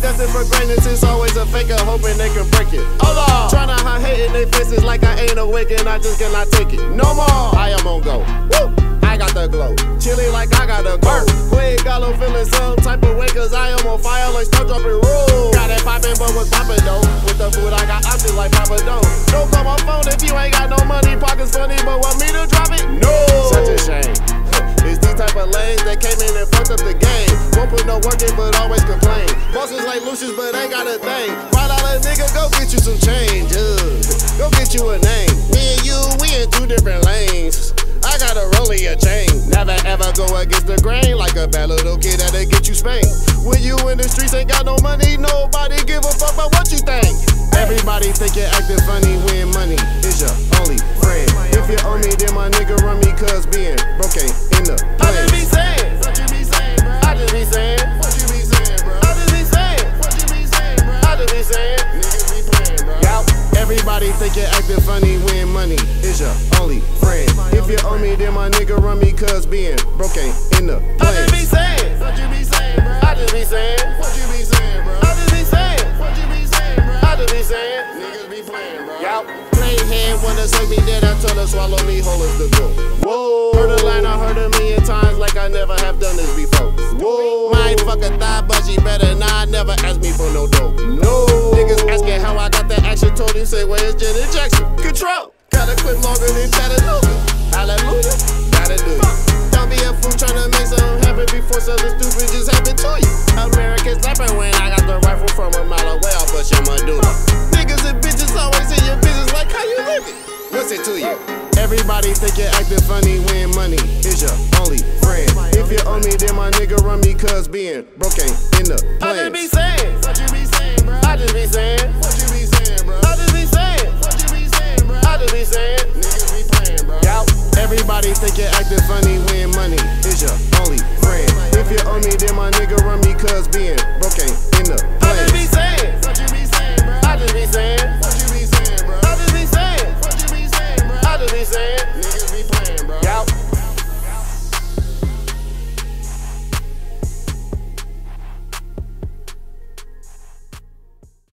destined for greatness, it's always a faker hoping they can break it. Hold on. Tryna hide hating they faces like I ain't awake and I just cannot take it. No more. I am on go. Woo. I got the glow. Chilly like I got the go. Quick, got no feeling some type of way, cause I am on fire like start dropping rules. Got it poppin', but what's poppin' though? With the food I got options like Papa Don't. Don't but. Bosses like Lucius, but ain't got a thing. Five dollar nigga, go get you some change. Uh, go get you a name. Me and you, we in two different lanes. I got a rollie a chain. Never ever go against the grain like a bad little kid that'll get you spanked. When you in the streets ain't got no money, nobody give a fuck about what you think. Everybody think you're acting funny when money is your only friend. If you owe me, then my nigga run Everybody think you're acting funny when money is your only friend. If you owe me, then my nigga run me, cause being broke ain't in the plan. I just be saying, what you be saying, bro. I just be saying, what you be saying, bro. I just be saying, what you be saying, bro. I just be saying, niggas be playing, bro. Yup. Play head wanna suck me dead, I tell her swallow me whole as the goal. Whoa. Heard a line, I heard a million times like I never have done this before. Whoa. Might fuck a thigh, but she better not never ask me for no dope. No. Him say Janet Jackson? Control. Gotta quit longer than Chattanooga. Hallelujah. Gotta do it. Don't be a fool tryna make something happen before something stupid just happened to you. Americans laughing when I got the rifle from a mile away. I'll bust your medulla. Niggas and bitches always in your business like how you living. What's it to you? Everybody think you're acting funny when money is your only friend. If you owe me, then my nigga run me, cause being broke ain't in the plan. I just be saying, what you be saying, bro. I just be saying, what you be saying, Everybody think you're acting funny when money is your only friend. If you owe me, then my nigga run me, cause being